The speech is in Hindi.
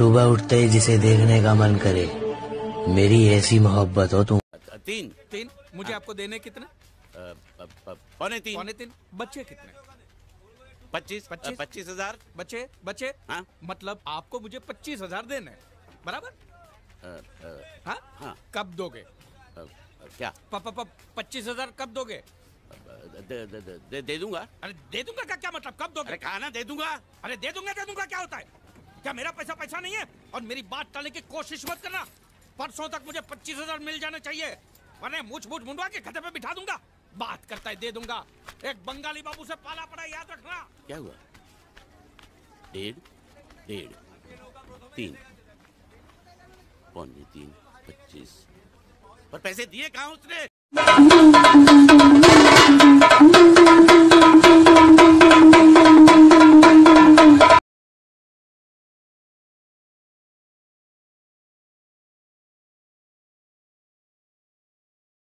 सुबह उठते ही जिसे देखने का मन करे मेरी ऐसी मोहब्बत हो तुम। तीन। तीन? मुझे आपको देने कितने? पौने तीन। पौने तीन? बच्चे कितने? पच्चीस। पच्चीस? पच्चीस हज़ार। बच्चे? बच्चे? हाँ। मतलब आपको मुझे पच्चीस हज़ार देने बराबर? हाँ? हाँ। कब दोगे? क्या? पच्चीस हज़ार कब दोगे? दे, दे, दे, दे, दे दूँगा। अरे दे दूँगा का क्या मतलब? कब दोगे? अरे कहा ना दे दूँगा। अरे दे दूँगा दे दूँगा क्या होता है? क्या मेरा पैसा पैसा नहीं है? और मेरी बात टालने की कोशिश मत करना। परसों तक मुझे पच्चीस हज़ार मिल जाने चाहिए। वरना मुझ मुंडवा के खते पे बिठा दूँगा। बात करता है, दे दूँगा। एक बंगाली बाबू से पाला पड़ा, याद रखना। क्या हुआ? डेढ़ डेढ़, तीन। पौने तीन, पच्चीस। पर पैसे दिए कहा उसने?